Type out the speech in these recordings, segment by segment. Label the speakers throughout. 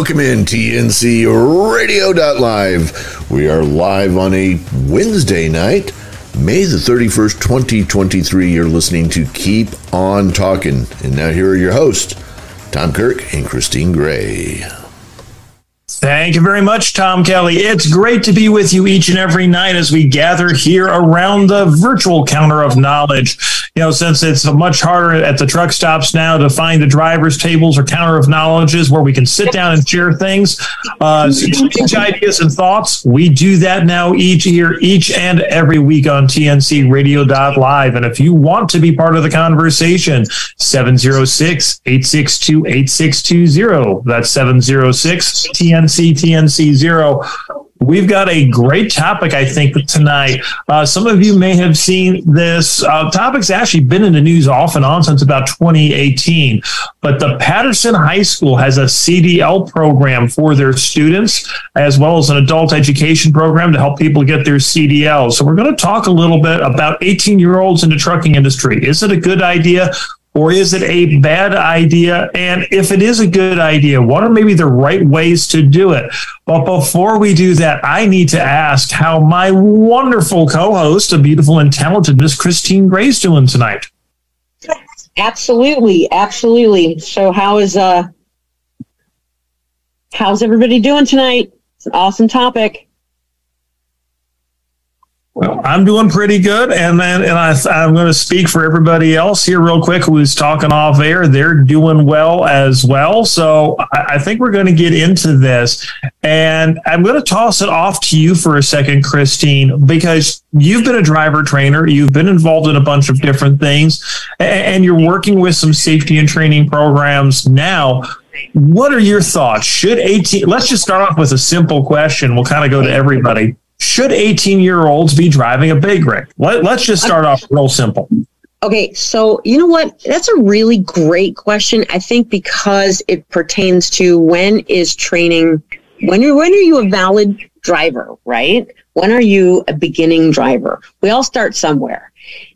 Speaker 1: Welcome in TNC Radio Live. We are live on a Wednesday night, May the 31st, 2023. You're listening to Keep On Talking. And now here are your hosts, Tom Kirk and Christine Gray.
Speaker 2: Thank you very much, Tom Kelly. It's great to be with you each and every night as we gather here around the virtual counter of knowledge. You know, since it's much harder at the truck stops now to find the driver's tables or counter of knowledges where we can sit down and share things, uh, exchange ideas and thoughts. We do that now each year, each and every week on TNC Radio.live. And if you want to be part of the conversation, 706 862 8620. That's 706 TNC. TNC Zero. We've got a great topic, I think, tonight. Uh, some of you may have seen this. Uh, topic's actually been in the news off and on since about 2018. But the Patterson High School has a CDL program for their students, as well as an adult education program to help people get their CDL. So we're going to talk a little bit about 18 year olds in the trucking industry. Is it a good idea? Or is it a bad idea? And if it is a good idea, what are maybe the right ways to do it? But before we do that, I need to ask how my wonderful co-host, a beautiful and talented Miss Christine Gray's doing tonight.
Speaker 3: Absolutely, absolutely. So how is uh how's everybody doing tonight? It's an awesome topic.
Speaker 2: Well, I'm doing pretty good, and then and I, I'm going to speak for everybody else here real quick who's talking off air. They're doing well as well, so I, I think we're going to get into this, and I'm going to toss it off to you for a second, Christine, because you've been a driver trainer, you've been involved in a bunch of different things, and, and you're working with some safety and training programs now. What are your thoughts? Should 18? Let's just start off with a simple question. We'll kind of go to everybody should 18 year olds be driving a big rig? Let, let's just start off real simple.
Speaker 3: Okay, so you know what? That's a really great question. I think because it pertains to when is training when you when are you a valid driver, right? When are you a beginning driver? We all start somewhere.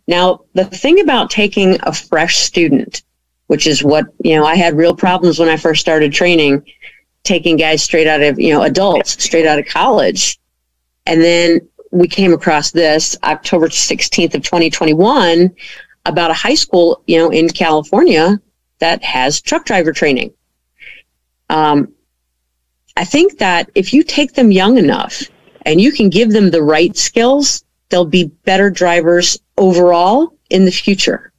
Speaker 3: Now, the thing about taking a fresh student, which is what, you know, I had real problems when I first started training, taking guys straight out of, you know, adults, straight out of college and then we came across this October 16th of 2021 about a high school, you know, in California that has truck driver training. Um, I think that if you take them young enough and you can give them the right skills, they'll be better drivers overall in the future.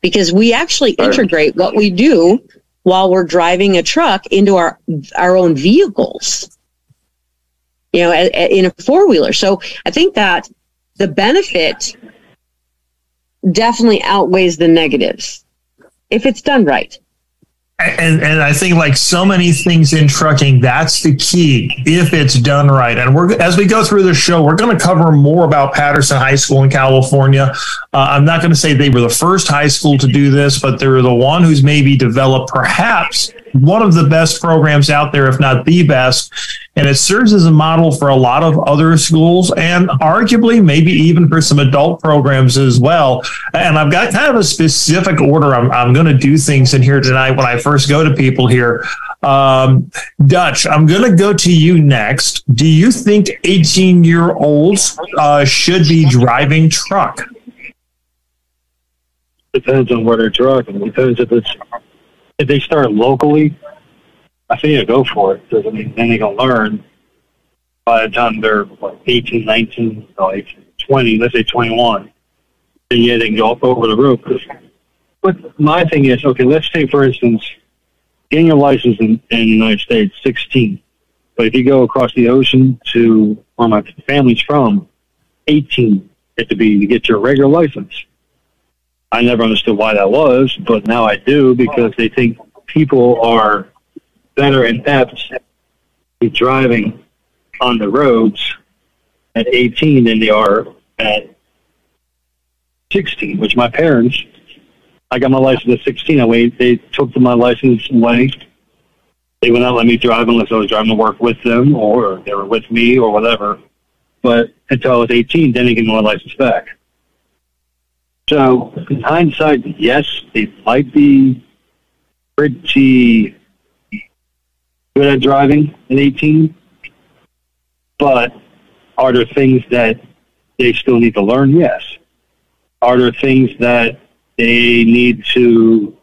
Speaker 3: Because we actually integrate what we do while we're driving a truck into our our own vehicles you know, a, a, in a four wheeler. So I think that the benefit definitely outweighs the negatives if it's done right.
Speaker 2: And, and I think like so many things in trucking, that's the key if it's done right. And we're as we go through the show, we're going to cover more about Patterson High School in California. Uh, I'm not going to say they were the first high school to do this, but they're the one who's maybe developed perhaps one of the best programs out there, if not the best. And it serves as a model for a lot of other schools and arguably maybe even for some adult programs as well. And I've got kind of a specific order I'm, I'm going to do things in here tonight when I first go to people here. Um, Dutch, I'm going to go to you next. Do you think 18 year olds uh, should be driving truck?
Speaker 4: Depends on where they're driving. Depends if it's if they start locally, I think you go for it because I mean then they can learn. By the time they're like 18, 19, like 20, let's say 21, then yeah, they can go up over the road. But my thing is, okay, let's say for instance, getting your license in, in the United States, 16. But if you go across the ocean to where my family's from, 18 it to be to get your regular license. I never understood why that was, but now I do because they think people are better and apt to driving on the roads at 18 than they are at 16, which my parents, I got my license at 16. I wait, they took my license away. They would not let me drive unless I was driving to work with them or they were with me or whatever. But until I was 18, then they gave me my license back. So, in hindsight, yes, it might be pretty good at driving at 18, but are there things that they still need to learn? Yes. Are there things that they need to?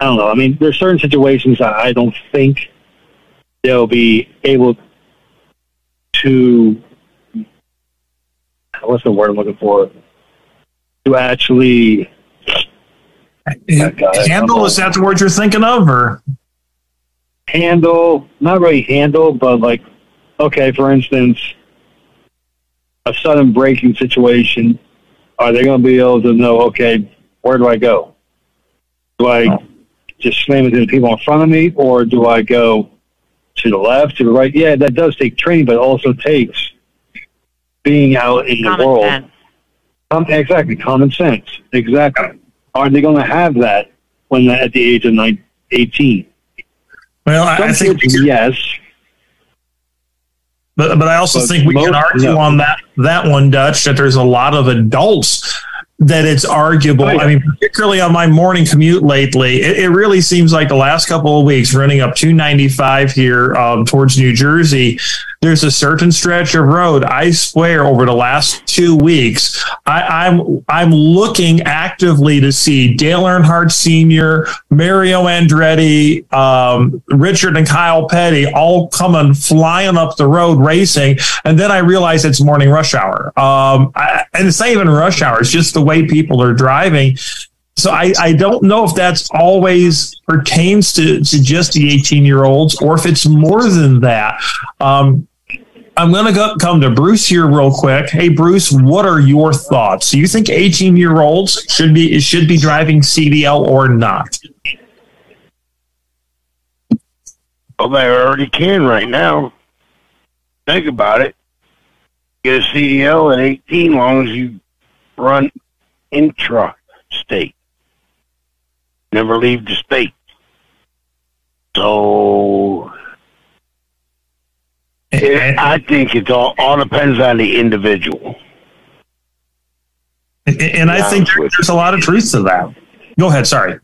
Speaker 4: I don't know. I mean, there's certain situations I don't think they'll be able to. What's the word I'm looking for? To actually eh, uh,
Speaker 2: handle is that the word you're thinking of, or
Speaker 4: handle? Not really handle, but like, okay, for instance, a sudden braking situation, are they going to be able to know, okay, where do I go? Do I oh. just slam into the people in front of me, or do I go to the left, to the right? Yeah, that does take training, but it also takes being out in common the world. Sense. Um, exactly, common sense. Exactly. Are they going to have that when they're at the age of 19, 18?
Speaker 2: Well, I think
Speaker 4: yes.
Speaker 2: But but I also but think we most, can argue no. on that that one, Dutch, that there's a lot of adults that it's arguable. Oh, yeah. I mean, particularly on my morning commute lately, it, it, really seems like the last couple of weeks running up 295 here um, towards New Jersey there's a certain stretch of road. I swear, over the last two weeks, I, am I'm, I'm looking actively to see Dale Earnhardt Sr., Mario Andretti, um, Richard and Kyle Petty all coming flying up the road racing, and then I realize it's morning rush hour. Um, I, and it's not even rush hour; it's just the way people are driving. So I, I don't know if that's always pertains to, to just the 18 year olds or if it's more than that. Um, I'm going to go, come to Bruce here real quick. Hey, Bruce, what are your thoughts? Do you think 18 year olds should be should be driving CDL or not?
Speaker 5: Well, they already can right now. Think about it. Get a CDL at 18, long as you run intra-state. Never leave the state. So it, I think it all, all depends on the individual.
Speaker 2: And, and I think there's a lot of truth to that. Go ahead. Sorry.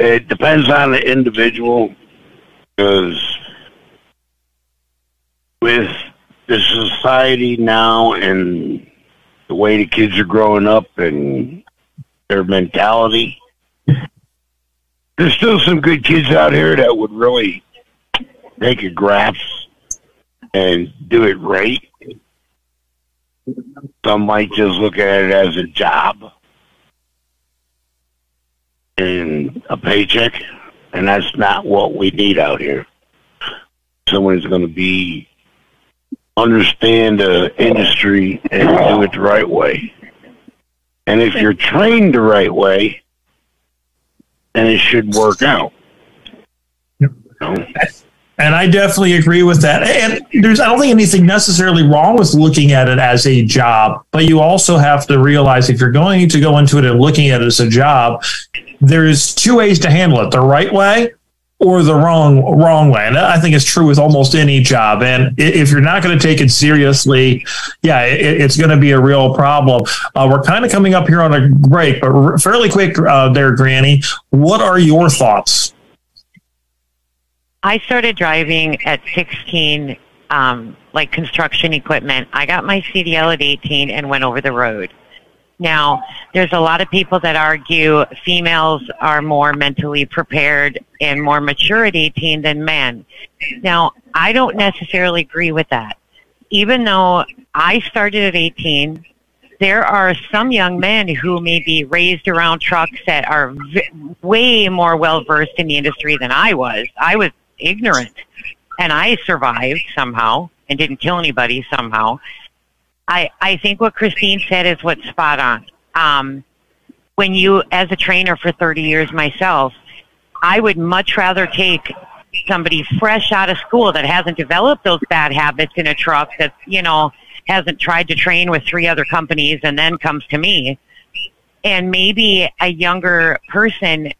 Speaker 5: It depends on the individual because with the society now and the way the kids are growing up and their mentality, there's still some good kids out here that would really take a graph and do it right. Some might just look at it as a job and a paycheck, and that's not what we need out here. Someone's going to be understand the industry and do it the right way. And if you're trained the right way, then it should work out.
Speaker 2: Yep. You know? And I definitely agree with that. And there's, I don't think anything necessarily wrong with looking at it as a job, but you also have to realize if you're going to go into it and looking at it as a job, there's two ways to handle it: the right way or the wrong wrong way. And I think it's true with almost any job. And if you're not going to take it seriously, yeah, it, it's going to be a real problem. Uh, we're kind of coming up here on a break, but fairly quick uh, there, Granny. What are your thoughts?
Speaker 6: I started driving at 16, um, like construction equipment. I got my CDL at 18 and went over the road. Now, there's a lot of people that argue females are more mentally prepared and more mature at 18 than men. Now, I don't necessarily agree with that. Even though I started at 18, there are some young men who may be raised around trucks that are v- way more well versed in the industry than I was. I was ignorant. And I survived somehow and didn't kill anybody somehow. I, I think what Christine said is what's spot on. Um, when you, as a trainer for 30 years myself, I would much rather take somebody fresh out of school that hasn't developed those bad habits in a truck that, you know, hasn't tried to train with three other companies and then comes to me. And maybe a younger person,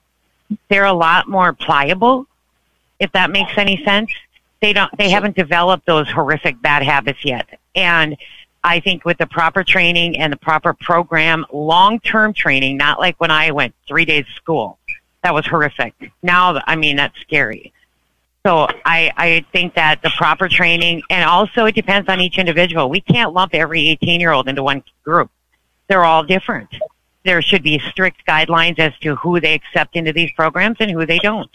Speaker 6: they're a lot more pliable if that makes any sense. They don't, they haven't developed those horrific bad habits yet. And I think with the proper training and the proper program, long-term training, not like when I went three days to school, That was horrific. Now, I mean, that's scary. So I, I think that the proper training, and also it depends on each individual. We can't lump every 18 year old into one group. They're all different. There should be strict guidelines as to who they accept into these programs and who they don't.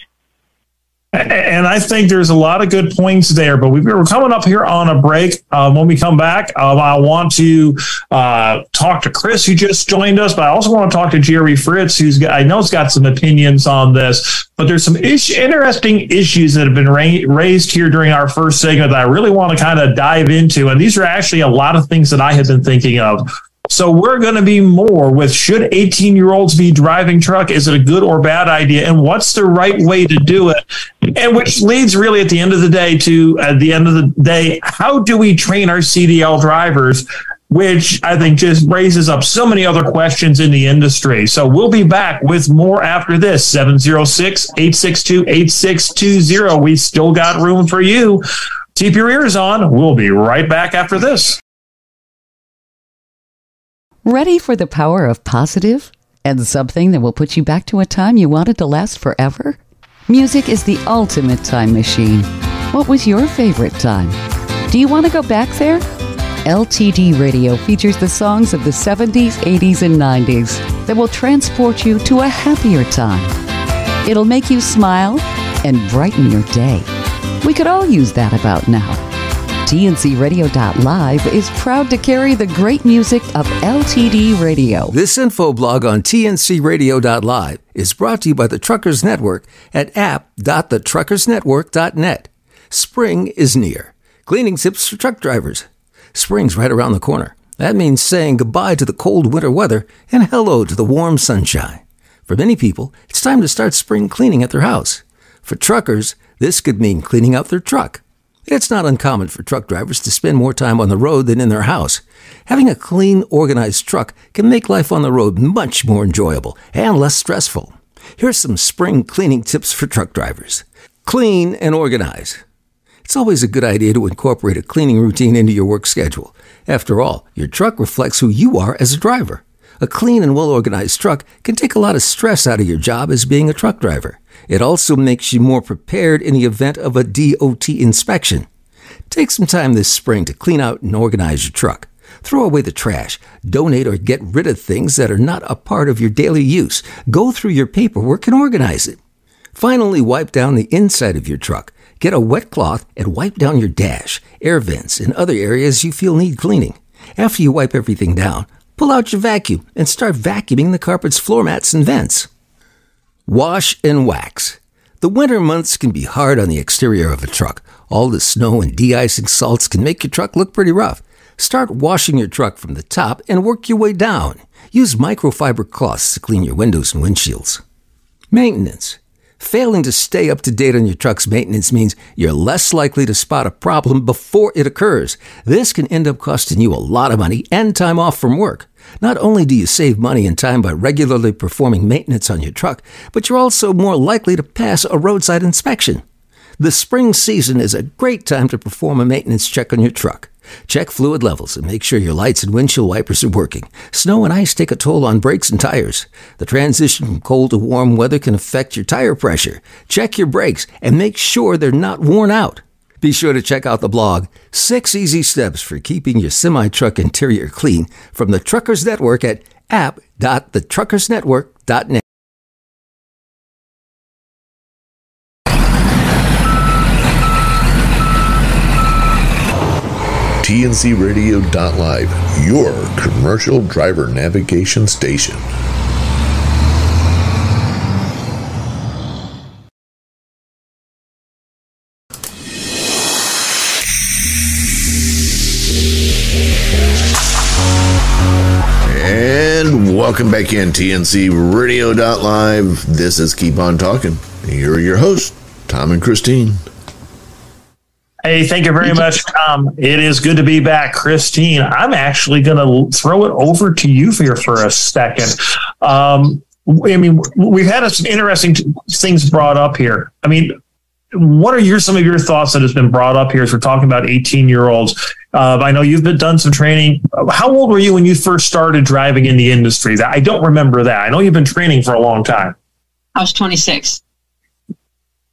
Speaker 2: And I think there's a lot of good points there, but we're coming up here on a break. Um, when we come back, um, I want to uh, talk to Chris, who just joined us, but I also want to talk to Jerry Fritz, who's got, I know has got some opinions on this. But there's some ish, interesting issues that have been ra- raised here during our first segment that I really want to kind of dive into, and these are actually a lot of things that I have been thinking of. So we're going to be more with should 18 year olds be driving truck? Is it a good or bad idea? And what's the right way to do it? And which leads really at the end of the day to at the end of the day, how do we train our CDL drivers? Which I think just raises up so many other questions in the industry. So we'll be back with more after this 706 862 8620. We still got room for you. Keep your ears on. We'll be right back after this.
Speaker 7: Ready for the power of positive and something that will put you back to a time you wanted to last forever? Music is the ultimate time machine. What was your favorite time? Do you want to go back there? LTD Radio features the songs of the 70s, 80s, and 90s that will transport you to a happier time. It'll make you smile and brighten your day. We could all use that about now. TNCRadio.live is proud to carry the great music of LTD Radio.
Speaker 8: This info blog on TNCRadio.live is brought to you by the Truckers Network at app.thetruckersnetwork.net. Spring is near. Cleaning tips for truck drivers. Spring's right around the corner. That means saying goodbye to the cold winter weather and hello to the warm sunshine. For many people, it's time to start spring cleaning at their house. For truckers, this could mean cleaning out their truck it's not uncommon for truck drivers to spend more time on the road than in their house. Having a clean, organized truck can make life on the road much more enjoyable and less stressful. Here's some spring cleaning tips for truck drivers. Clean and organize. It's always a good idea to incorporate a cleaning routine into your work schedule. After all, your truck reflects who you are as a driver. A clean and well organized truck can take a lot of stress out of your job as being a truck driver. It also makes you more prepared in the event of a DOT inspection. Take some time this spring to clean out and organize your truck. Throw away the trash, donate or get rid of things that are not a part of your daily use. Go through your paperwork and organize it. Finally, wipe down the inside of your truck. Get a wet cloth and wipe down your dash, air vents, and other areas you feel need cleaning. After you wipe everything down, pull out your vacuum and start vacuuming the carpet's floor mats and vents. Wash and wax. The winter months can be hard on the exterior of a truck. All the snow and de-icing salts can make your truck look pretty rough. Start washing your truck from the top and work your way down. Use microfiber cloths to clean your windows and windshields. Maintenance. Failing to stay up to date on your truck's maintenance means you're less likely to spot a problem before it occurs. This can end up costing you a lot of money and time off from work. Not only do you save money and time by regularly performing maintenance on your truck, but you're also more likely to pass a roadside inspection. The spring season is a great time to perform a maintenance check on your truck. Check fluid levels and make sure your lights and windshield wipers are working. Snow and ice take a toll on brakes and tires. The transition from cold to warm weather can affect your tire pressure. Check your brakes and make sure they're not worn out. Be sure to check out the blog, Six Easy Steps for Keeping Your Semi Truck Interior Clean from the Truckers Network at app.thetruckersnetwork.net.
Speaker 1: TNCRadio.live, your commercial driver navigation station. Welcome back in TNC Radio.live. This is Keep On Talking. You're your host, Tom and Christine.
Speaker 2: Hey, thank you very much, Tom. It is good to be back, Christine. I'm actually going to throw it over to you for for a second. Um, I mean, we've had some interesting things brought up here. I mean, what are your some of your thoughts that has been brought up here as we're talking about 18 year olds? Uh, I know you've been done some training. How old were you when you first started driving in the industry? I don't remember that. I know you've been training for a long time.
Speaker 3: I was 26.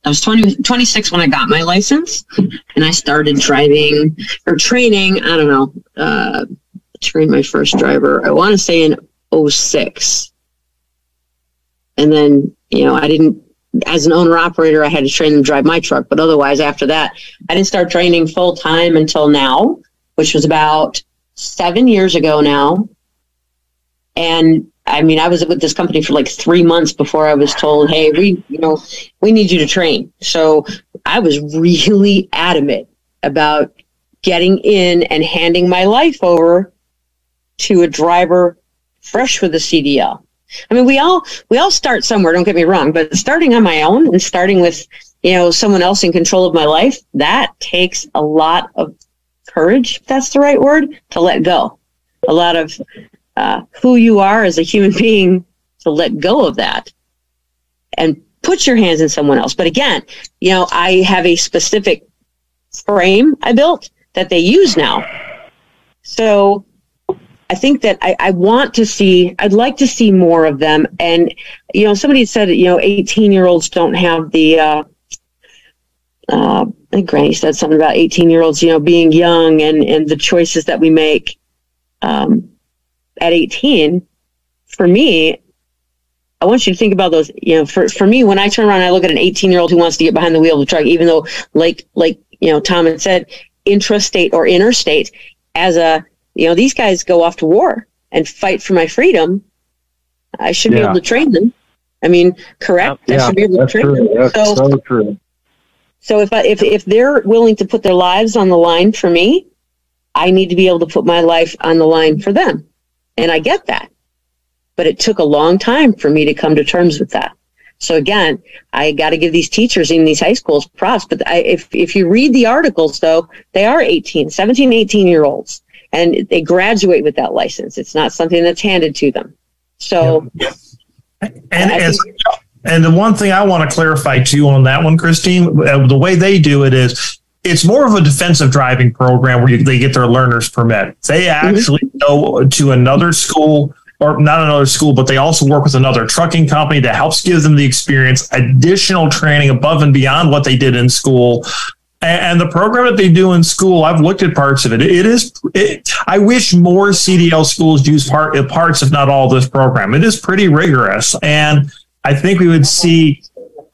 Speaker 3: I was 20, 26 when I got my license, and I started driving or training. I don't know, uh, my first driver. I want to say in 06. And then, you know, I didn't, as an owner operator, I had to train them to drive my truck. But otherwise, after that, I didn't start training full time until now, which was about seven years ago now. And I mean, I was with this company for like three months before I was told, hey, we, you know, we need you to train. So I was really adamant about getting in and handing my life over to a driver fresh with a CDL. I mean, we all we all start somewhere. Don't get me wrong, but starting on my own and starting with you know someone else in control of my life that takes a lot of courage. If that's the right word to let go. A lot of uh, who you are as a human being to let go of that and put your hands in someone else. But again, you know, I have a specific frame I built that they use now. So I think that I, I, want to see, I'd like to see more of them. And, you know, somebody said, you know, 18 year olds don't have the, uh, uh, I think Granny said something about 18 year olds, you know, being young and, and the choices that we make. Um, at 18, for me, I want you to think about those. You know, for, for me, when I turn around and I look at an 18 year old who wants to get behind the wheel of the truck, even though, like, like, you know, Tom had said, intrastate or interstate, as a, you know, these guys go off to war and fight for my freedom. I should yeah. be able to train them. I mean, correct?
Speaker 9: Yeah,
Speaker 3: I should be able
Speaker 9: to train true. them. That's so, so true.
Speaker 3: So if I, if if they're willing to put their lives on the line for me, I need to be able to put my life on the line for them. And I get that. But it took a long time for me to come to terms with that. So again, I got to give these teachers in these high schools props. But I, if, if you read the articles, though, they are 18, 17, 18 year olds, and they graduate with that license. It's not something that's handed to them. So,
Speaker 2: and as, and the one thing I want to clarify too on that one, Christine, uh, the way they do it is it's more of a defensive driving program where you, they get their learner's permit. They mm-hmm. actually mm-hmm. go to another school or not another school, but they also work with another trucking company that helps give them the experience, additional training above and beyond what they did in school. And the program that they do in school, I've looked at parts of it. It is. It, I wish more CDL schools use part uh, parts, if not all, this program. It is pretty rigorous, and I think we would see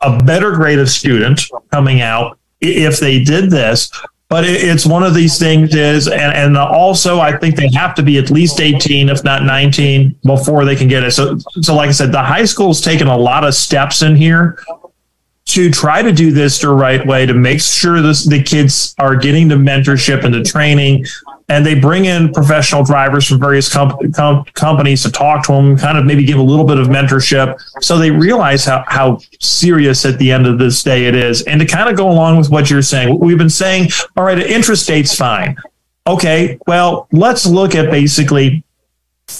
Speaker 2: a better grade of student coming out if they did this. But it's one of these things is, and, and also I think they have to be at least 18, if not 19, before they can get it. So, so like I said, the high school's taken a lot of steps in here to try to do this the right way to make sure this, the kids are getting the mentorship and the training and they bring in professional drivers from various com- com- companies to talk to them, kind of maybe give a little bit of mentorship so they realize how, how serious at the end of this day it is. And to kind of go along with what you're saying, we've been saying, all right, intrastate's fine. Okay, well, let's look at basically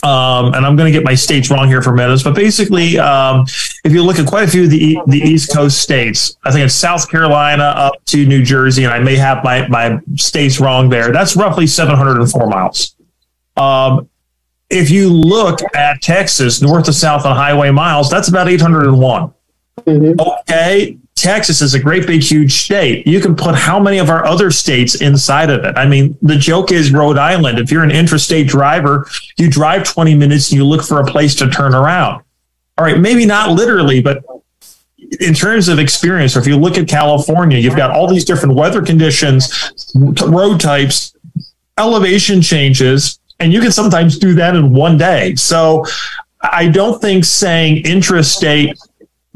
Speaker 2: um, and I'm going to get my states wrong here for Meadows, but basically, um, if you look at quite a few of the the East Coast states, I think it's South Carolina up to New Jersey, and I may have my my states wrong there. That's roughly 704 miles. Um, if you look at Texas, north to south on highway miles, that's about 801. Mm-hmm. Okay, Texas is a great big huge state. You can put how many of our other states inside of it? I mean, the joke is Rhode Island. If you're an interstate driver, you drive 20 minutes and you look for a place to turn around. All right, maybe not literally, but in terms of experience, or if you look at California, you've got all these different weather conditions, road types, elevation changes, and you can sometimes do that in one day. So I don't think saying intrastate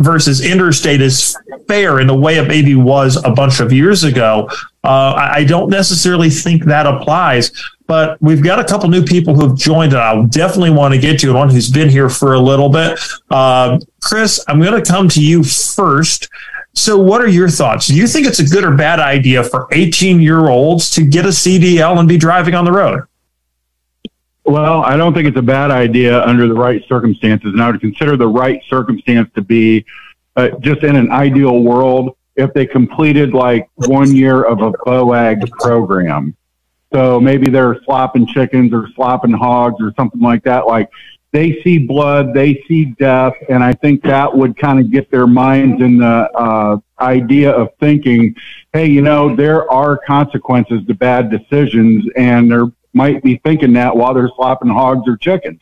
Speaker 2: versus interstate is fair in the way it maybe was a bunch of years ago. Uh, I don't necessarily think that applies, but we've got a couple new people who've joined, and I definitely want to get to one who's been here for a little bit. Uh, Chris, I'm going to come to you first. So, what are your thoughts? Do you think it's a good or bad idea for 18 year olds to get a CDL and be driving on the road?
Speaker 9: Well, I don't think it's a bad idea under the right circumstances. And I would consider the right circumstance to be uh, just in an ideal world if they completed like one year of a VOAG program. So maybe they're slopping chickens or slopping hogs or something like that. Like they see blood, they see death, and I think that would kind of get their minds in the uh, idea of thinking, hey, you know, there are consequences to bad decisions, and there might be thinking that while they're slapping hogs or chickens,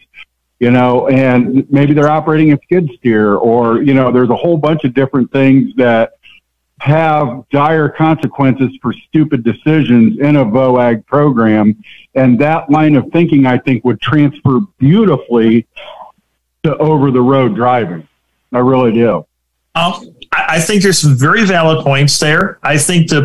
Speaker 9: you know, and maybe they're operating a skid steer, or you know, there's a whole bunch of different things that have dire consequences for stupid decisions in a VOAG program. And that line of thinking, I think, would transfer beautifully to over the road driving. I really do.
Speaker 2: Um, I think there's some very valid points there. I think the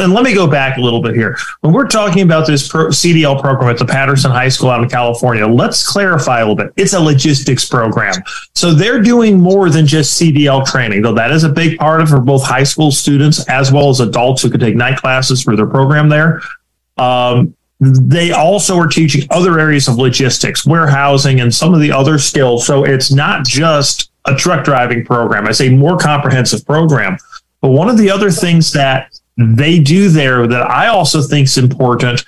Speaker 2: and let me go back a little bit here. When we're talking about this CDL program at the Patterson High School out in California, let's clarify a little bit. It's a logistics program, so they're doing more than just CDL training, though that is a big part of for both high school students as well as adults who could take night classes for their program there. Um, they also are teaching other areas of logistics, warehousing, and some of the other skills. So it's not just a truck driving program. I say more comprehensive program. But one of the other things that they do there that I also think is important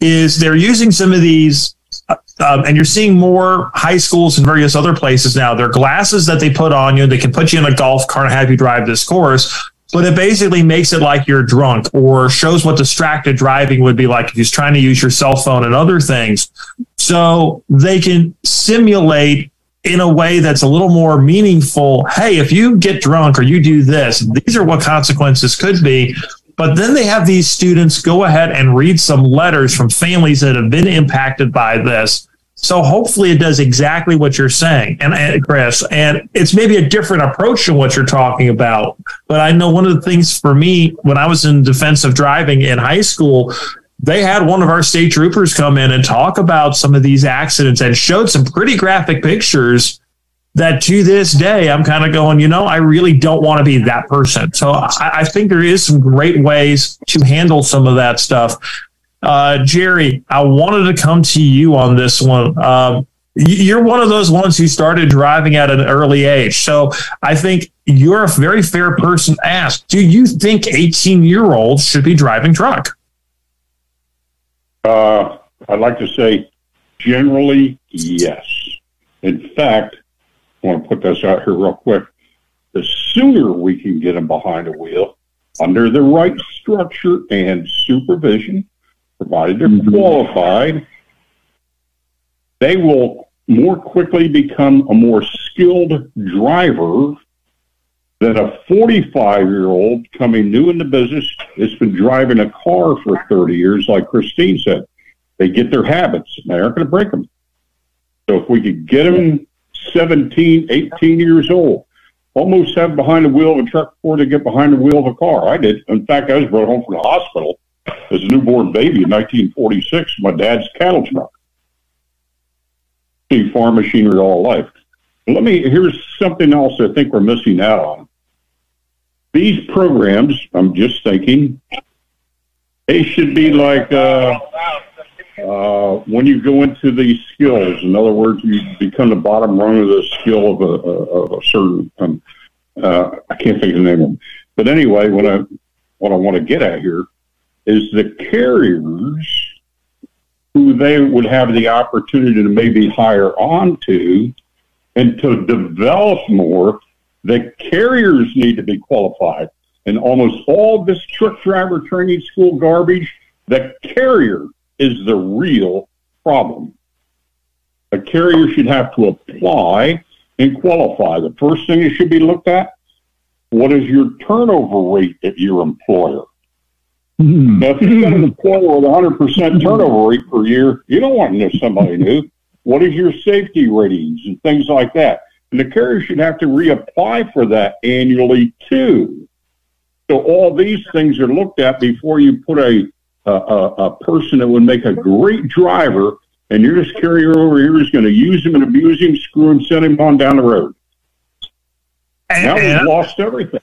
Speaker 2: is they're using some of these, uh, um, and you're seeing more high schools and various other places now. They're glasses that they put on you. They can put you in a golf cart and have you drive this course, but it basically makes it like you're drunk or shows what distracted driving would be like if you're trying to use your cell phone and other things. So they can simulate in a way that's a little more meaningful. Hey, if you get drunk or you do this, these are what consequences could be. But then they have these students go ahead and read some letters from families that have been impacted by this. So hopefully it does exactly what you're saying, and, Chris, and it's maybe a different approach than what you're talking about. But I know one of the things for me when I was in defensive driving in high school, they had one of our state troopers come in and talk about some of these accidents and showed some pretty graphic pictures that to this day I'm kind of going, you know, I really don't want to be that person. So I, I, think there is some great ways to handle some of that stuff. Uh, Jerry, I wanted to come to you on this one. Um, you're one of those ones who started driving at an early age. So I think you're a very fair person to ask. Do you think 18 year olds should be driving truck?
Speaker 10: Uh, I'd like to say generally, yes. In fact, I want to put this out here real quick. The sooner we can get them behind a wheel under the right structure and supervision, provided they're mm-hmm. qualified, they will more quickly become a more skilled driver than a 45 year old coming new in the business that's been driving a car for 30 years, like Christine said. They get their habits and they aren't going to break them. So if we could get them 17, 18 years old, almost have behind the wheel of a truck before they get behind the wheel of a car. I did. In fact, I was brought home from the hospital as a newborn baby in 1946, my dad's cattle truck. See farm machinery all life. Let me, here's something else I think we're missing out on. These programs, I'm just thinking, they should be like uh, uh, when you go into these skills. In other words, you become the bottom rung of the skill of a, of a certain. Um, uh, I can't think of the name of them. But anyway, what I what I want to get at here is the carriers who they would have the opportunity to maybe hire on to and to develop more the carriers need to be qualified. And almost all this truck driver training school garbage, the carrier is the real problem. A carrier should have to apply and qualify. The first thing that should be looked at, what is your turnover rate at your employer? Mm-hmm. Now, if you've got an employer with a 100% turnover rate per year, you don't want to know somebody new. What is your safety ratings and things like that? And the carrier should have to reapply for that annually too. So all these things are looked at before you put a, a, a person that would make a great driver and your this carrier over here is going to use him and abuse him, screw him, send him on down the road. And, now we've lost everything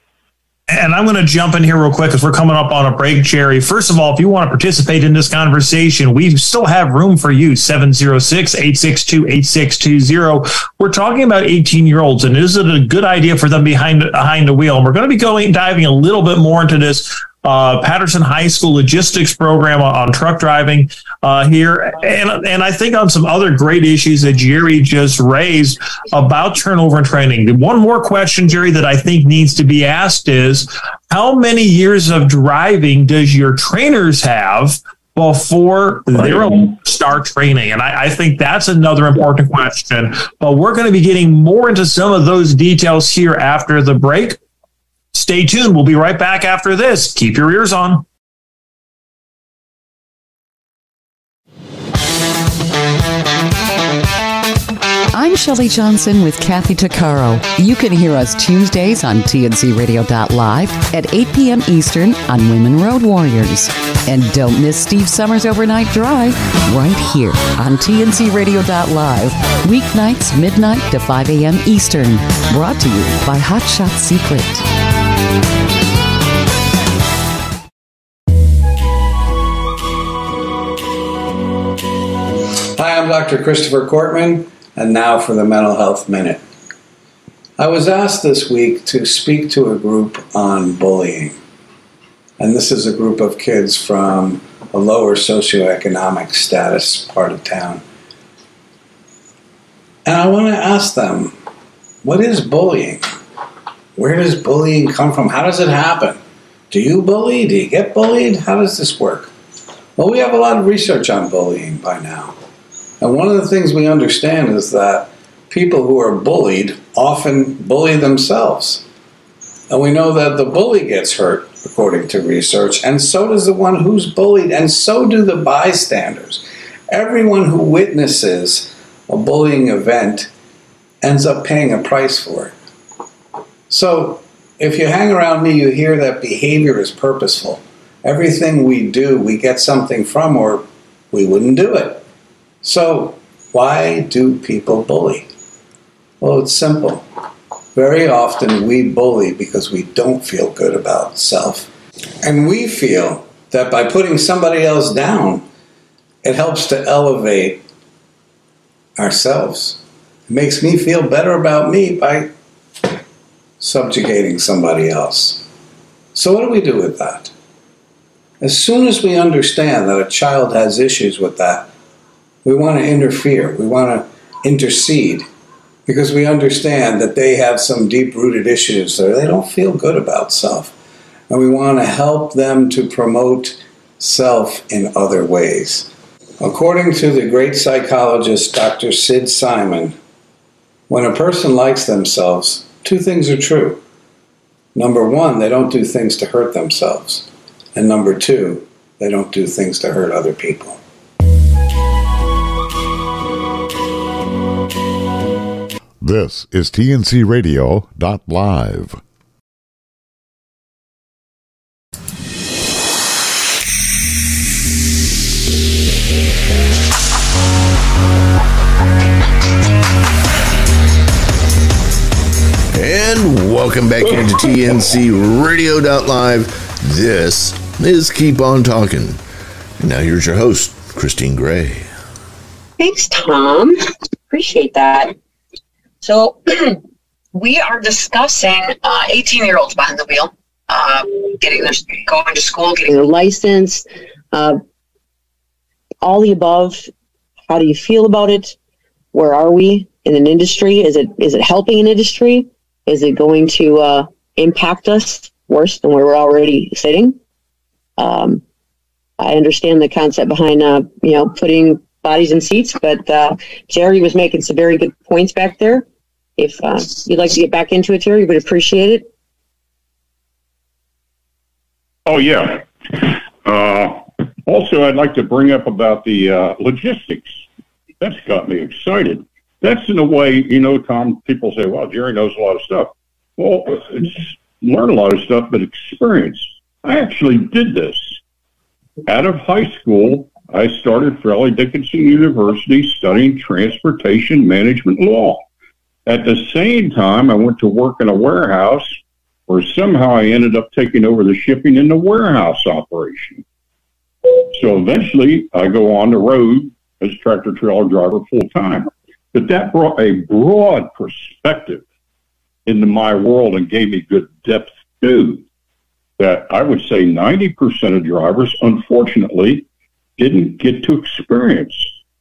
Speaker 2: and I'm going to jump in here real quick because we're coming up on a break, Jerry. First of all, if you want to participate in this conversation, we still have room for you 706 862 8620. We're talking about 18 year olds, and is it a good idea for them behind, behind the wheel? And we're going to be going diving a little bit more into this uh, Patterson High School logistics program on, on truck driving uh, here, and and I think on some other great issues that Jerry just raised about turnover and training. One more question, Jerry, that I think needs to be asked is, how many years of driving does your trainers have? before they're start training? And I, I, think that's another important question. But we're going to be getting more into some of those details here after the break. Stay tuned. We'll be right back after this. Keep your ears on.
Speaker 7: I'm Shelly Johnson with Kathy Takaro. You can hear us Tuesdays on TNCRadio.live at 8 p.m. Eastern on Women Road Warriors. And don't miss Steve Summers' Overnight Drive right here on TNCRadio.live, weeknights midnight to 5 a.m. Eastern. Brought to you by Hot Shot Secret.
Speaker 11: Dr. Christopher Cortman. And now for the Mental Health Minute. I was asked this week to speak to a group on bullying. And this is a group of kids from a lower socioeconomic status part of town. And I want to ask them, what is bullying? Where does bullying come from? How does it happen? Do you bully? Do you get bullied? How does this work? Well, we have a lot of research on bullying by now. And one of the things we understand is that people who are bullied often bully themselves. And we know that the bully gets hurt, according to research, and so does the one who's bullied, and so do the bystanders. Everyone who witnesses a bullying event ends up paying a price for it. So, if you hang around me, you hear that behavior is purposeful. Everything we do, we get something from, or we wouldn't do it. So, why do people bully? Well, it's simple. Very often we bully because we don't feel good about self. And we feel that by putting somebody else down, it helps to elevate ourselves. It makes me feel better about me by subjugating somebody else. So, what do we do with that? As soon as we understand that a child has issues with that, we want to interfere. We want to intercede because we understand that they have some deep rooted issues there. They don't feel good about self. And we want to help them to promote self in other ways. According to the great psychologist Dr. Sid Simon, when a person likes themselves, two things are true. Number one, they don't do things to hurt themselves. And number two, they don't do things to hurt other people.
Speaker 12: This is TNC Radio Live.
Speaker 1: And welcome back into TNC Radio Live. This is Keep On Talking. And now here's your host, Christine Gray.
Speaker 3: Thanks, Tom. Appreciate that. So we are discussing 18 uh, year olds behind the wheel, uh, getting their going to school, getting their license, uh, all the above. How do you feel about it? Where are we in an industry? Is it is it helping an industry? Is it going to uh, impact us worse than where we're already sitting? Um, I understand the concept behind uh, you know putting bodies in seats, but uh, Jerry was making some very good points back there if uh, you'd like to get back into it, Terry, would appreciate it.
Speaker 10: Oh, yeah. Uh, also, I'd like to bring up about the uh, logistics. That's got me excited. That's in a way, you know, Tom, people say, well, Jerry knows a lot of stuff. Well, it's learn a lot of stuff, but experience. I actually did this. Out of high school, I started Fairleigh Dickinson University studying transportation management law. At the same time, I went to work in a warehouse where somehow I ended up taking over the shipping in the warehouse operation. So eventually, I go on the road as tractor trailer driver full time. But that brought a broad perspective into my world and gave me good depth too. that I would say 90% of drivers, unfortunately, didn't get to experience.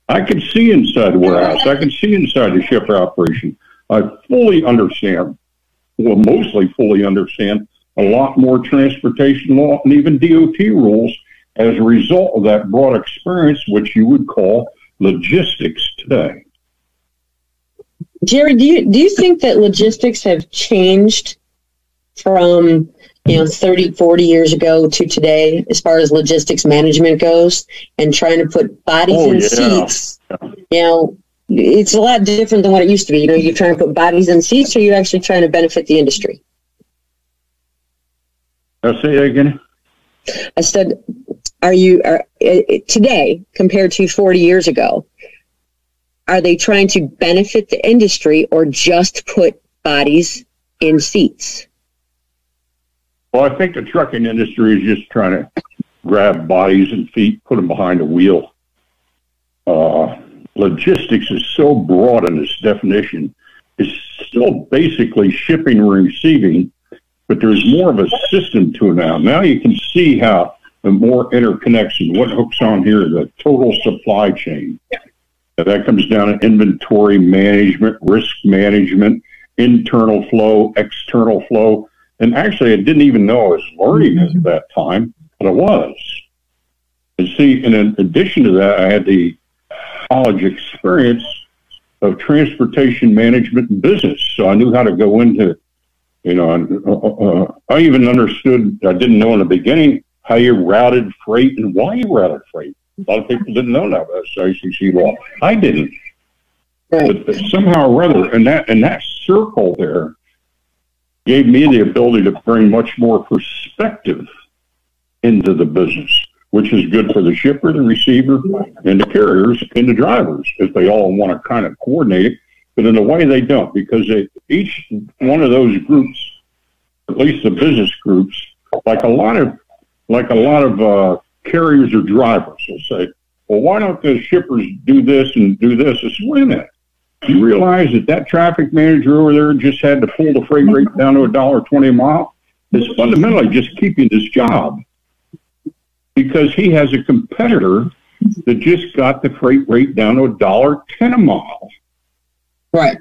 Speaker 10: I can see inside the warehouse. I can see inside the shipper operation. I fully understand, well, mostly fully understand a lot more transportation law and even DOT rules as a result of that broad experience, which you would call logistics today.
Speaker 3: Jerry, do you do you think that logistics have changed from you know 30 40 years ago to today as far as logistics management goes and trying to put bodies
Speaker 10: Oh,
Speaker 3: in
Speaker 10: yeah.
Speaker 3: seats you know it's a lot different than what it used to be you know you're trying to put bodies in seats or you're actually trying to benefit the industry
Speaker 10: I'll say that again.
Speaker 3: i said are you are uh, today compared to 40 years ago are they trying to benefit the industry or just put bodies in seats
Speaker 10: Well, I think the trucking industry is just trying to grab bodies and feet, put them behind a wheel. Uh, logistics is so broad in its definition. It's still basically shipping and receiving, but there's more of a system to it now. Now you can see how the more interconnection, what hooks on here, the total supply chain. That comes down to inventory management, risk management, internal flow, external flow. And actually, I didn't even know I was learning at that time, but I was. And see, in addition to that, I had the college experience of transportation management and business. So I knew how to go into, you know, uh, uh, I even understood, I didn't know in the beginning how you routed freight and why you routed freight. A lot of people didn't know that about ICC law. I didn't. But, but somehow or other, and that and that circle there gave me the ability to bring much more perspective into the business, which is good for the shipper, the receiver, and the carriers and the drivers, if they all want to kind of coordinate it. But in a way, they don't because they, each one of those groups, at least the business groups, like a lot of like a lot of uh, carriers or drivers will say, "Well, why don't the shippers do this and do this?" I said, "Wait a minute." Do you realize that that traffic manager over there just had to pull the freight rate down to a dollar twenty a mile? It's fundamentally just keeping his job because he has a competitor that just got the freight rate down to a dollar ten a mile.
Speaker 3: Right.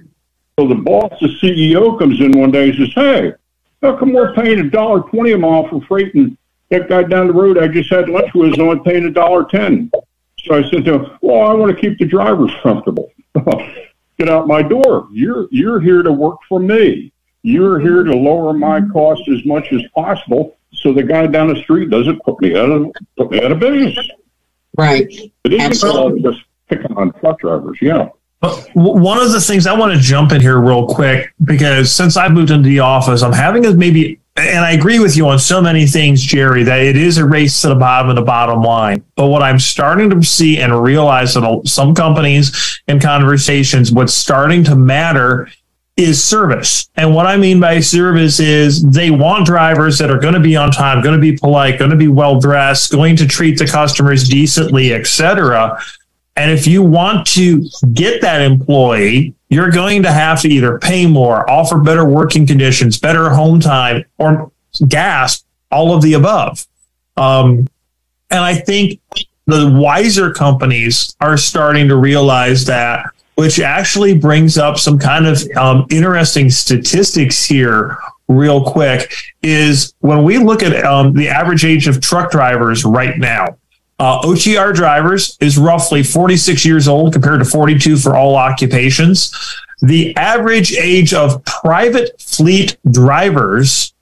Speaker 10: So the boss, the CEO, comes in one day and says, "Hey, how come we're paying a dollar twenty a mile for freight, and that guy down the road I just had lunch with is only paying a dollar ten? So I said to him, "Well, I want to keep the drivers comfortable. Get out my door. You're you're here to work for me. You're here to lower my cost as much as possible, so the guy down the street doesn't put me out of put me out of business."
Speaker 3: Right.
Speaker 10: It isn't all just picking on truck drivers. Yeah.
Speaker 2: But one of the things I want to jump in here real quick because since I moved into the office, I'm having a maybe, and I agree with you on so many things, Jerry, that it is a race to the bottom of the bottom line. But what I'm starting to see and realize that some companies and conversations, what's starting to matter is service. And what I mean by service is they want drivers that are going to be on time, going to be polite, going to be well dressed, going to treat the customers decently, etc. And if you want to get that employee, you're going to have to either pay more, offer better working conditions, better home time, or gas, all of the above. Um, and I think the wiser companies are starting to realize that, which actually brings up some kind of um, interesting statistics here, real quick. Is when we look at um, the average age of truck drivers right now, uh, OTR drivers is roughly 46 years old compared to 42 for all occupations. The average age of private fleet drivers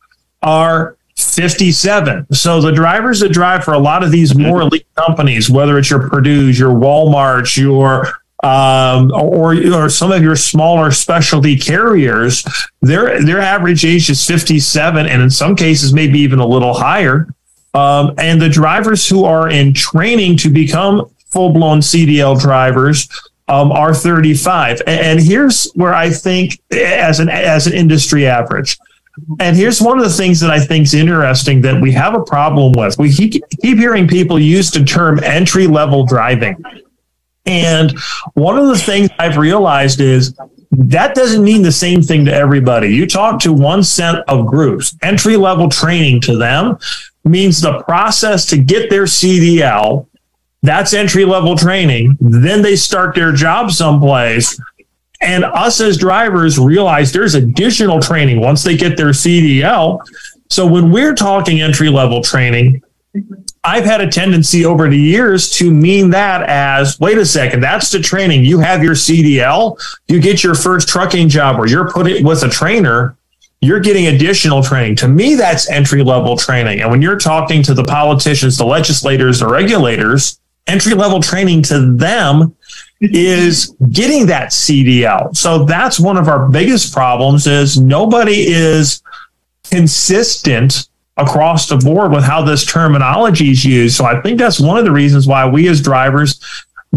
Speaker 2: are 57. So the drivers that drive for a lot of these more elite companies, whether it's your Perdue's, your Walmart's, your um, or or some of your smaller specialty carriers, their their average age is 57, and in some cases maybe even a little higher. Um, and the drivers who are in training to become full blown CDL drivers um, are 35. And, and here's where I think, as an as an industry average, and here's one of the things that I think is interesting that we have a problem with. We keep, keep hearing people use the term entry level driving. And one of the things I've realized is that doesn't mean the same thing to everybody. You talk to one set of groups, entry level training to them means the process to get their CDL. That's entry level training. Then they start their job someplace. And us as drivers realize there's additional training once they get their CDL. So when we're talking entry level training, I've had a tendency over the years to mean that as wait a second, that's the training. You have your CDL, you get your first trucking job, or you're put it with a trainer, you're getting additional training. To me, that's entry level training. And when you're talking to the politicians, the legislators, the regulators, entry level training to them is getting that CDL. So that's one of our biggest problems is nobody is consistent across the board with how this terminology is used. So I think that's one of the reasons why we as drivers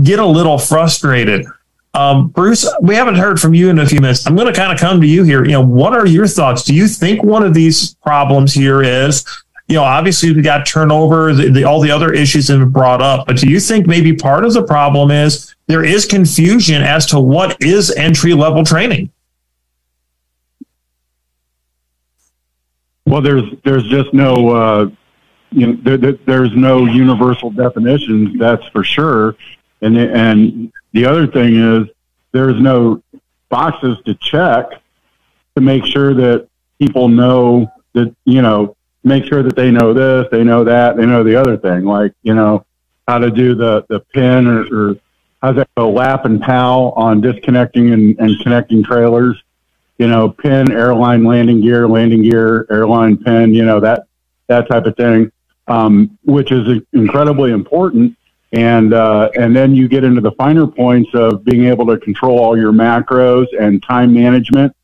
Speaker 2: get a little frustrated. Um, Bruce, we haven't heard from you in a few minutes. I'm going to kind of come to you here. You know, what are your thoughts? Do you think one of these problems here is, you know, obviously we got turnover, the, the, all the other issues have been brought up, but do you think maybe part of the problem is there is confusion as to what is entry level training?
Speaker 9: Well, there's there's just no uh, you know there, there, there's no universal definitions. That's for sure. And the, and the other thing is there's no boxes to check to make sure that people know that you know make sure that they know this, they know that, they know the other thing, like you know how to do the the pin or, or how's that go lap and PAL on disconnecting and, and connecting trailers you know, pin, airline landing gear, landing gear, airline pin, you know, that, that type of thing, um, which is incredibly important. And, uh, and then you get into the finer points of being able to control all your macros and time management.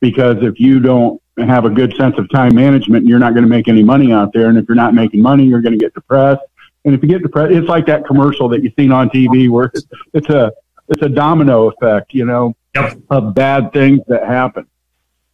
Speaker 9: Because if you don't have a good sense of time management, you're not going to make any money out there. And if you're not making money, you're going to get depressed. And if you get depressed, it's like that commercial that you've seen on TV where it's, it's a, it's a domino effect, you know, yep. of bad things that happen.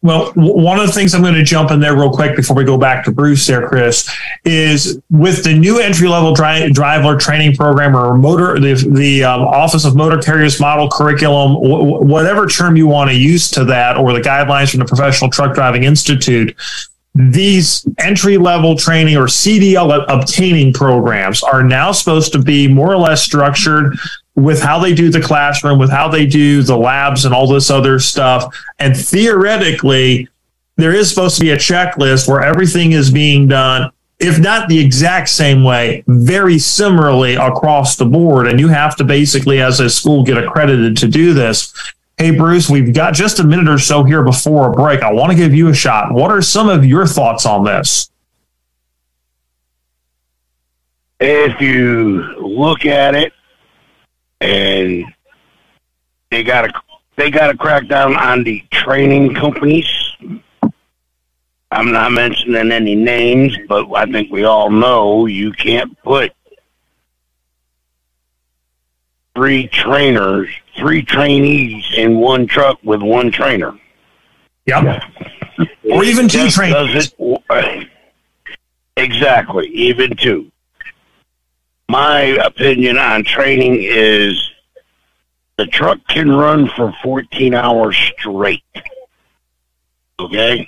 Speaker 2: Well, one of the things I'm going to jump in there real quick before we go back to Bruce there, Chris, is with the new entry level dri- driver training program or motor, the, the um, Office of Motor Carriers Model Curriculum, w- whatever term you want to use to that, or the guidelines from the Professional Truck Driving Institute, these entry level training or CDL obtaining programs are now supposed to be more or less structured with how they do the classroom, with how they do the labs and all this other stuff. And theoretically, there is supposed to be a checklist where everything is being done, if not the exact same way, very similarly across the board. And you have to basically, as a school, get accredited to do this. Hey, Bruce, we've got just a minute or so here before a break. I want to give you a shot. What are some of your thoughts on this?
Speaker 5: If you look at it and they got to they got to crack down on the training companies. I'm not mentioning any names, but I think we all know you can't put three trainers, three trainees in one truck with one trainer.
Speaker 2: Yep. Or even two trainers.
Speaker 5: Exactly, even two my opinion on training is the truck can run for 14 hours straight. Okay?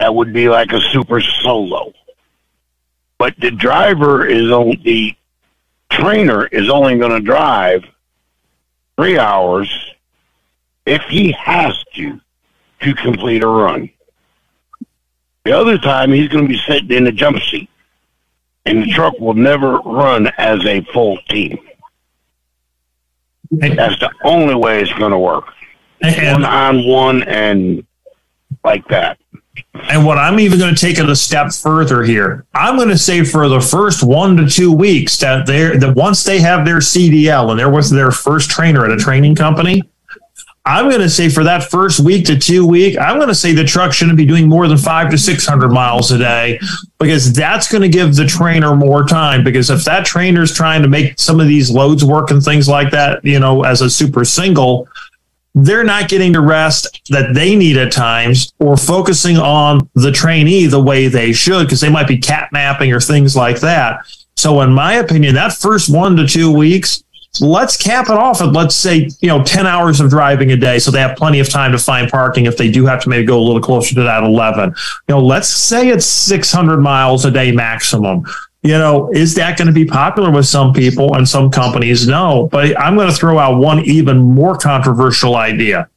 Speaker 5: That would be like a super solo. But the driver is on the trainer is only going to drive three hours if he has to to complete a run. The other time he's going to be sitting in the jump seat and the truck will never run as a full team. That's the only way it's going to work. one on one and like that.
Speaker 2: And what I'm even going to take it a step further here. I'm going to say for the first one to two weeks that they're that once they have their CDL and they're with their first trainer at a training company, I'm going to say for that first week to two week, I'm going to say the truck shouldn't be doing more than five to 600 miles a day because that's going to give the trainer more time. Because if that trainer is trying to make some of these loads work and things like that, you know, as a super single, they're not getting the rest that they need at times or focusing on the trainee the way they should because they might be cat catnapping or things like that. So, in my opinion, that first one to two weeks, let's cap it off at let's say you know 10 hours of driving a day so they have plenty of time to find parking if they do have to maybe go a little closer to that 11 you know let's say it's 600 miles a day maximum. You know is that going to be popular with some people and some companies? No but i'm going to throw out one even more controversial idea.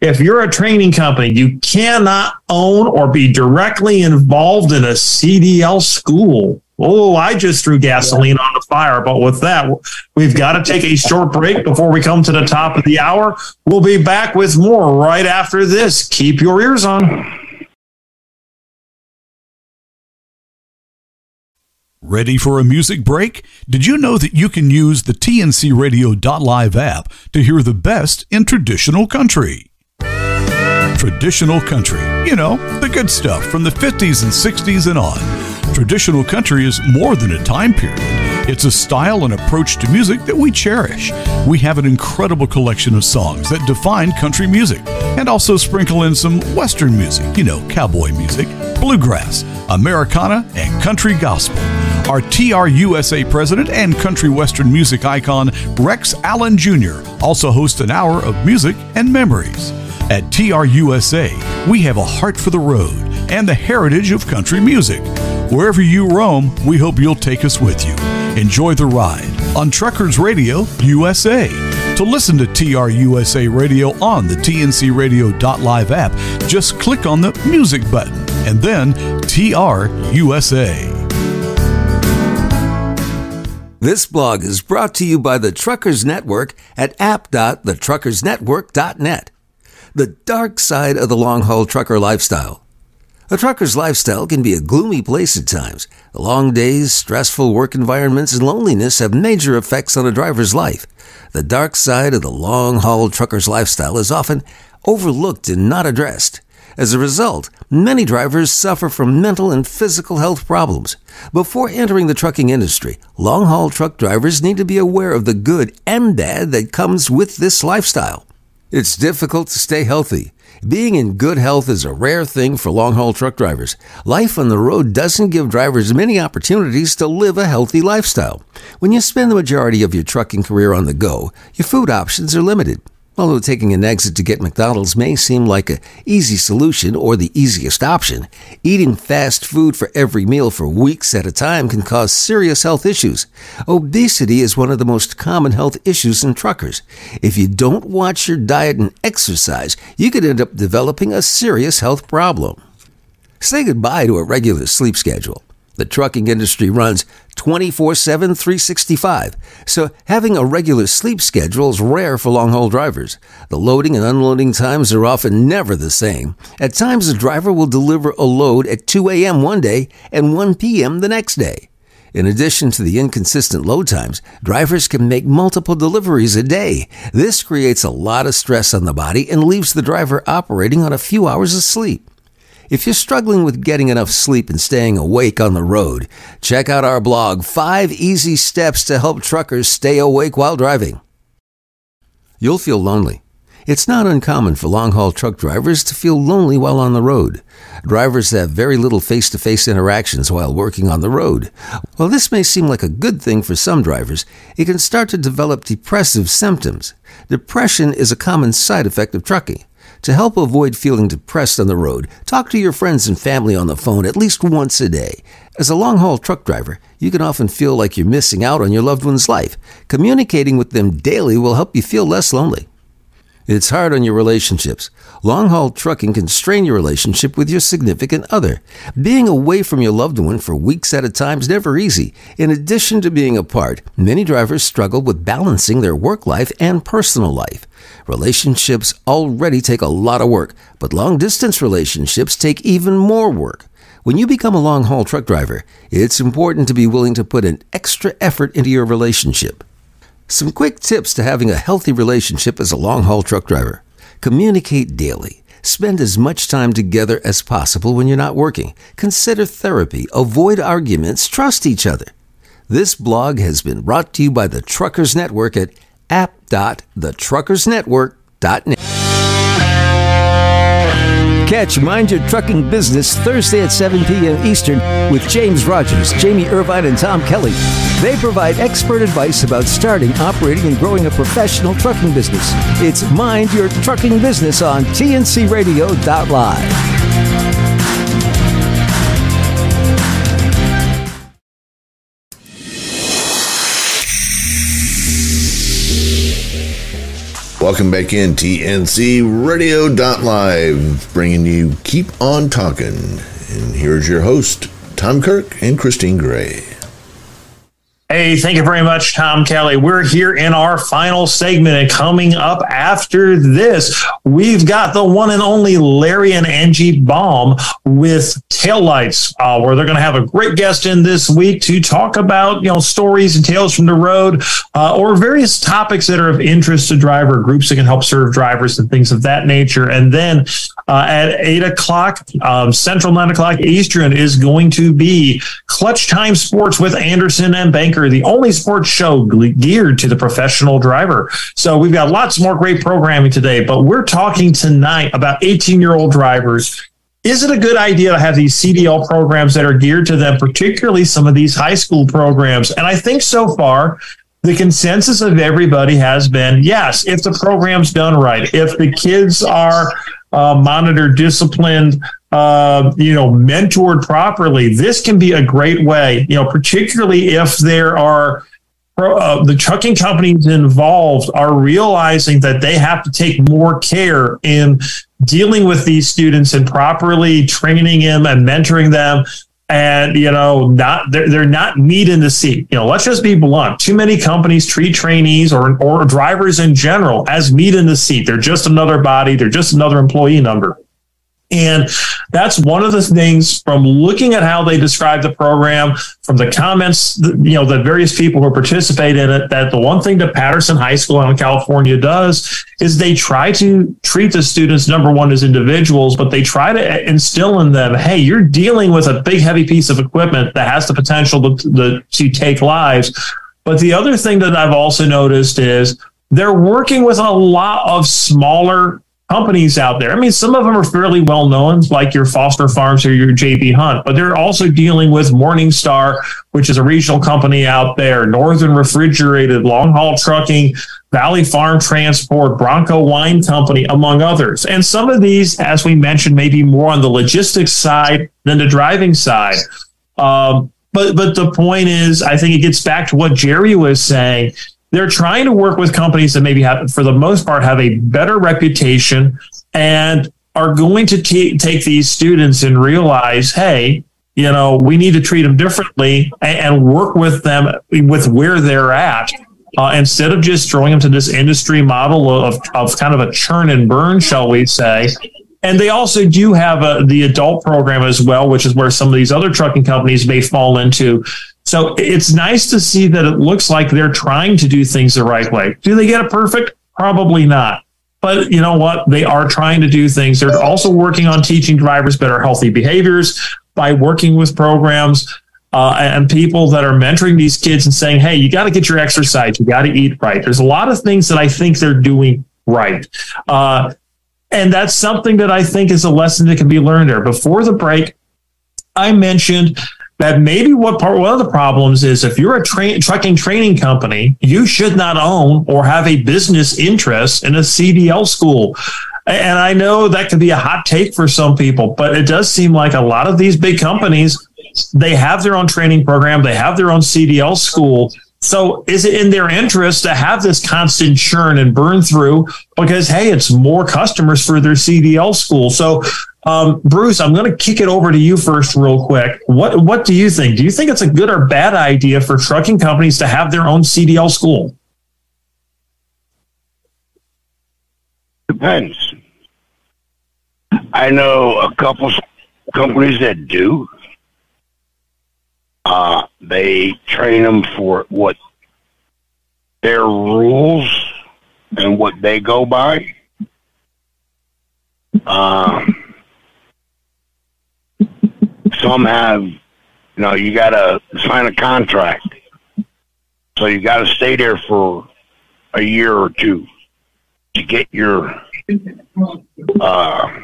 Speaker 2: If you're a training company you cannot own or be directly involved in a cdl school Oh, I just threw gasoline on the fire. But with that, we've got to take a short break before we come to the top of the hour. We'll be back with more right after this. Keep your ears on.
Speaker 13: Ready for a music break? Did you know that you can use the TNC Radio.live app to hear the best in traditional country? Traditional country, you know, the good stuff from the 50s and 60s and on. Traditional country is more than a time period. It's a style and approach to music that we cherish. We have an incredible collection of songs that define country music and also sprinkle in some Western music, you know, cowboy music, bluegrass, Americana, and country gospel. Our TRUSA president and country Western music icon, Rex Allen Jr., also hosts an hour of music and memories. At TRUSA, we have a heart for the road and the heritage of country music. Wherever you roam, we hope you'll take us with you. Enjoy the ride on Truckers Radio USA. To listen to TRUSA Radio on the TNCRadio.live app, just click on the music button and then TRUSA.
Speaker 8: This blog is brought to you by the Truckers Network at app.thetruckersnetwork.net. The dark side of the long haul trucker lifestyle. A trucker's lifestyle can be a gloomy place at times. Long days, stressful work environments, and loneliness have major effects on a driver's life. The dark side of the long haul trucker's lifestyle is often overlooked and not addressed. As a result, many drivers suffer from mental and physical health problems. Before entering the trucking industry, long haul truck drivers need to be aware of the good and bad that comes with this lifestyle. It's difficult to stay healthy. Being in good health is a rare thing for long haul truck drivers. Life on the road doesn't give drivers many opportunities to live a healthy lifestyle. When you spend the majority of your trucking career on the go, your food options are limited. Although taking an exit to get McDonald's may seem like an easy solution or the easiest option, eating fast food for every meal for weeks at a time can cause serious health issues. Obesity is one of the most common health issues in truckers. If you don't watch your diet and exercise, you could end up developing a serious health problem. Say goodbye to a regular sleep schedule. The trucking industry runs 24 7, 365, so having a regular sleep schedule is rare for long haul drivers. The loading and unloading times are often never the same. At times, a driver will deliver a load at 2 a.m. one day and 1 p.m. the next day. In addition to the inconsistent load times, drivers can make multiple deliveries a day. This creates a lot of stress on the body and leaves the driver operating on a few hours of sleep. If you're struggling with getting enough sleep and staying awake on the road, check out our blog, Five Easy Steps to Help Truckers Stay Awake While Driving. You'll feel lonely. It's not uncommon for long haul truck drivers to feel lonely while on the road. Drivers have very little face to face interactions while working on the road. While this may seem like a good thing for some drivers, it can start to develop depressive symptoms. Depression is a common side effect of trucking. To help avoid feeling depressed on the road, talk to your friends and family on the phone at least once a day. As a long haul truck driver, you can often feel like you're missing out on your loved one's life. Communicating with them daily will help you feel less lonely. It's hard on your relationships. Long haul trucking can strain your relationship with your significant other. Being away from your loved one for weeks at a time is never easy. In addition to being apart, many drivers struggle with balancing their work life and personal life. Relationships already take a lot of work, but long distance relationships take even more work. When you become a long haul truck driver, it's important to be willing to put an extra effort into your relationship. Some quick tips to having a healthy relationship as a long haul truck driver. Communicate daily. Spend as much time together as possible when you're not working. Consider therapy. Avoid arguments. Trust each other. This blog has been brought to you by the Truckers Network at app.thetruckersnetwork.net. Catch Mind Your Trucking Business Thursday at 7 p.m. Eastern with James Rogers, Jamie Irvine, and Tom Kelly. They provide expert advice about starting, operating, and growing a professional trucking business. It's Mind Your Trucking Business on TNCRadio.live.
Speaker 1: Welcome back in TNC Radio.live, bringing you Keep On Talking. And here's your host, Tom Kirk and Christine Gray.
Speaker 2: Hey, thank you very much, Tom Kelly. We're here in our final segment, and coming up after this, we've got the one and only Larry and Angie Baum with Taillights, uh, where they're going to have a great guest in this week to talk about you know stories and tales from the road, uh, or various topics that are of interest to driver groups that can help serve drivers and things of that nature. And then uh, at eight o'clock um, Central, nine o'clock Eastern is going to be Clutch Time Sports with Anderson and Banker the only sports show geared to the professional driver. So we've got lots more great programming today, but we're talking tonight about 18 year old drivers. Is it a good idea to have these CDL programs that are geared to them, particularly some of these high school programs? And I think so far, the consensus of everybody has been yes, if the program's done right, if the kids are uh, monitored, disciplined, uh, you know, mentored properly, this can be a great way, you know, particularly if there are uh, the trucking companies involved are realizing that they have to take more care in dealing with these students and properly training them and mentoring them and you know not they're, they're not meat in the seat you know let's just be blunt. Too many companies treat trainees or or drivers in general as meat in the seat they're just another body. They're just another employee number and that's one of the things from looking at how they describe the program, from the comments, you know, the various people who participate in it, that the one thing that Patterson High School out in California does is they try to treat the students, number one, as individuals, but they try to instill in them, hey, you're dealing with a big, heavy piece of equipment that has the potential to, to take lives. But the other thing that I've also noticed is they're working with a lot of smaller companies out there. I mean, some of them are fairly well known, like your Foster Farms or your JB Hunt, but they're also dealing with Morningstar, which is a regional company out there, Northern Refrigerated, Long Haul Trucking, Valley Farm Transport, Bronco Wine Company, among others. And some of these, as we mentioned, may be more on the logistics side than the driving side. Um, but but the point is, I think it gets back to what Jerry was saying they're trying to work with companies that maybe have, for the most part, have a better reputation and are going to t- take these students and realize, hey, you know, we need to treat them differently and, and work with them with where they're at. Uh, instead of just throwing them to this industry model of, of kind of a churn and burn, shall we say, and they also do have a, the adult program as well, which is where some of these other trucking companies may fall into. So it's nice to see that it looks like they're trying to do things the right way. Do they get it perfect? Probably not. But you know what? They are trying to do things. They're also working on teaching drivers better healthy behaviors by working with programs uh, and people that are mentoring these kids and saying, hey, you got to get your exercise. You got to eat right. There's a lot of things that I think they're doing right. Uh, and that's something that I think is a lesson that can be learned there. Before the break, I mentioned that maybe what part one of the problems is if you're a tra- trucking training company, you should not own or have a business interest in a CDL school. And I know that could be a hot take for some people, but it does seem like a lot of these big companies they have their own training program, they have their own CDL school. So is it in their interest to have this constant churn and burn through because hey, it's more customers for their CDL school. So um, Bruce, I'm going to kick it over to you first, real quick. What What do you think? Do you think it's a good or bad idea for trucking companies to have their own CDL school?
Speaker 5: Depends. I know a couple companies that do. Uh, they train them for what their rules and what they go by. Um, some have, you know, you got to sign a contract. So you got to stay there for a year or two to get your uh,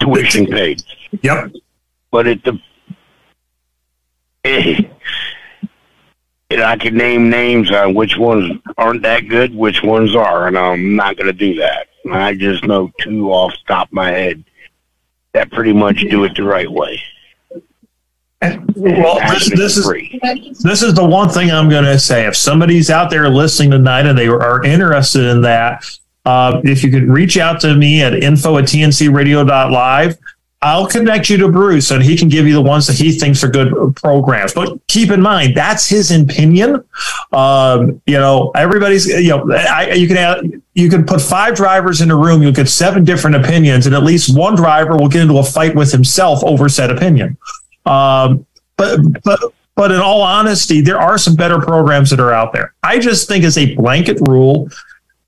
Speaker 5: tuition paid.
Speaker 2: Yep.
Speaker 5: But it de- and I can name names on which ones aren't that good, which ones are, and I'm not going to do that. I just know two off the top of my head that pretty much do it the right way.
Speaker 2: Well, this, this is this is the one thing I'm going to say. If somebody's out there listening tonight and they are interested in that, uh, if you could reach out to me at info at tncradio.live, I'll connect you to Bruce and he can give you the ones that he thinks are good programs. But keep in mind, that's his opinion. Um, you know, everybody's, you know, I, you can you can put five drivers in a room, you'll get seven different opinions, and at least one driver will get into a fight with himself over said opinion. Um, but, but, but in all honesty, there are some better programs that are out there. I just think as a blanket rule,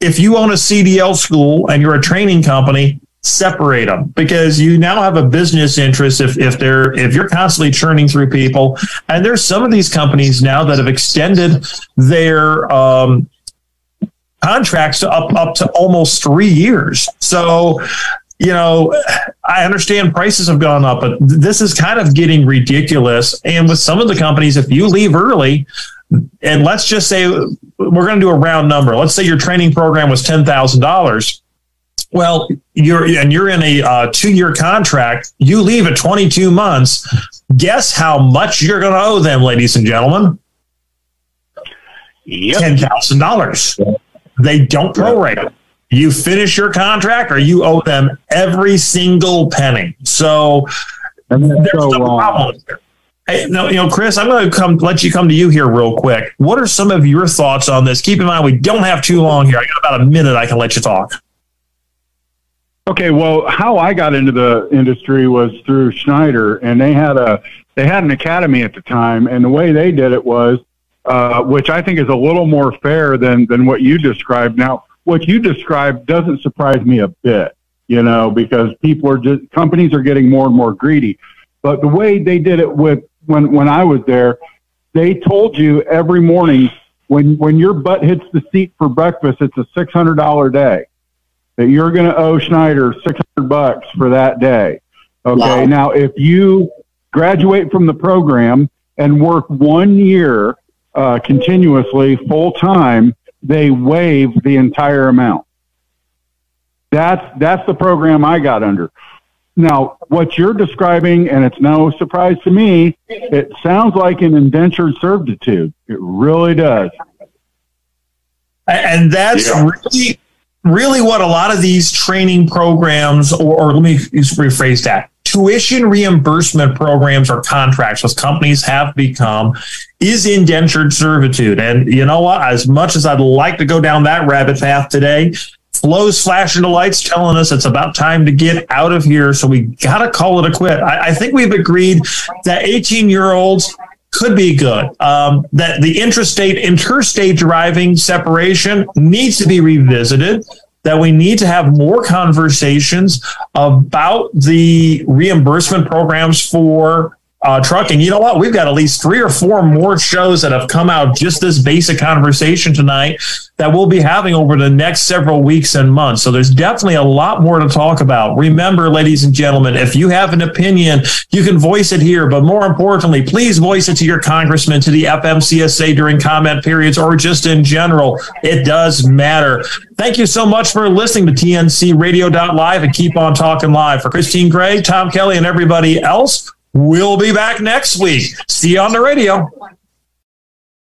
Speaker 2: if you own a CDL school and you're a training company, separate them because you now have a business interest if if they're if you're constantly churning through people. And there's some of these companies now that have extended their um, contracts up up to almost three years. So you know i understand prices have gone up but this is kind of getting ridiculous. And with some of the companies if you leave early and let's just say we're going to do a round number. Let's say your training program was $10000 well, you're and you're in a uh, two-year contract. You leave at 22 months. Guess how much you're going to owe them, ladies and gentlemen?
Speaker 5: Yep.
Speaker 2: Ten thousand dollars. They don't prorate. You finish your contract, or you owe them every single penny. So there's
Speaker 9: so
Speaker 2: no problem. Hey, no, you know, Chris, I'm going to come let you come to you here real quick. What are some of your thoughts on this? Keep in mind, we don't have too long here. I got about a minute. I can let you talk.
Speaker 9: Okay, well, how I got into the industry was through Schneider, and they had a they had an academy at the time, and the way they did it was, uh, which I think is a little more fair than than what you described. Now, what you described doesn't surprise me a bit, you know, because people are just companies are getting more and more greedy. But the way they did it with when when I was there, they told you every morning when when your butt hits the seat for breakfast, it's a six hundred dollar day that you're going to owe Schneider 600 bucks for that day. Okay.
Speaker 11: Wow.
Speaker 9: Now, if you graduate from the program and work one year uh, continuously full time, they waive the entire amount. That's that's the program I got under. Now, what you're describing, and it's no surprise to me, it sounds like an indentured servitude. It really does.
Speaker 2: And that's
Speaker 9: Yeah.
Speaker 2: really, really what a lot of these training programs, or, or let me rephrase that tuition reimbursement programs or contracts with companies have become is indentured servitude. And you know what? As much as I'd like to go down that rabbit path today, Flo's flashing the lights telling us it's about time to get out of here. So we got to call it a quit. I, I think we've agreed that 18 year olds could be good. Um, that the interstate, interstate driving separation needs to be revisited. That we need to have more conversations about the reimbursement programs for uh, trucking. You know what? We've got at least three or four more shows that have come out just this basic conversation tonight that we'll be having over the next several weeks and months. So there's definitely a lot more to talk about. Remember, ladies and gentlemen, if you have an opinion, you can voice it here. But more importantly, please voice it to your congressman, to the FMCSA during comment periods, or just in general. It does matter. Thank you so much for listening to TNC Radio.live and keep on talking live. For Christine Gray, Tom Kelly, and everybody else, we'll be back next week. See you on the radio.